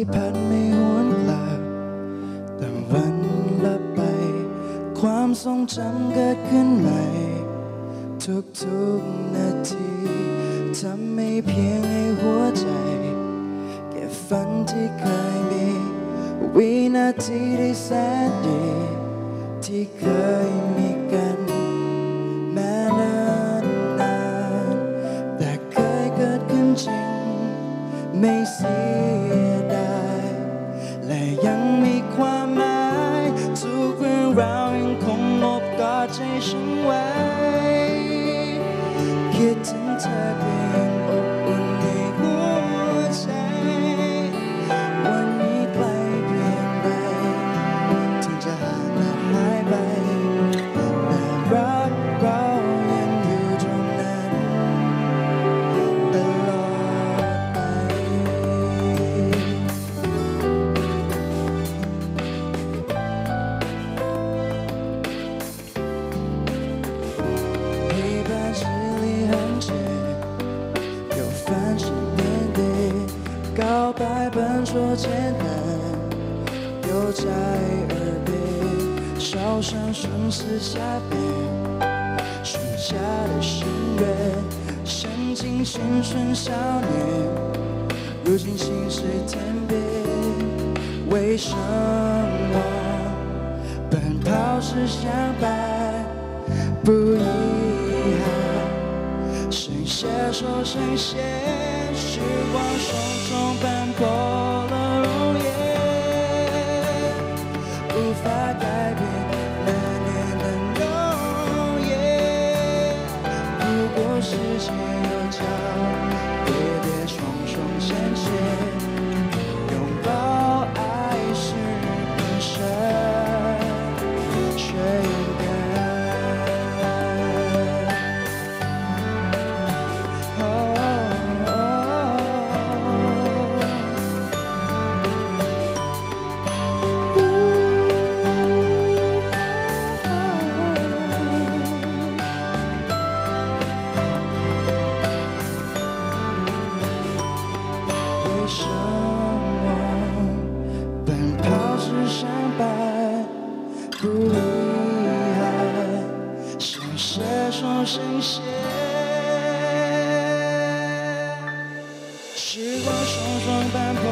ที่พัดไม่หวนกลับแต่วันละไป ความทรงจำเกิดขึ้นใหม่ ทุกๆนาทีทำให้เพียงให้หัวใจ เก็บฝันที่เคยมี วินาทีที่แสนดี ที่เคยมีกัน 告白本说简单，又在耳边，烧上生死下边，剩下的心愿，深情青春少年，如今心事天边，为什么奔跑时相伴？不遗憾，谁携手成仙？时光不遗憾，像携手神仙。时光匆匆斑驳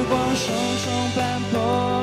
时光匆匆斑驳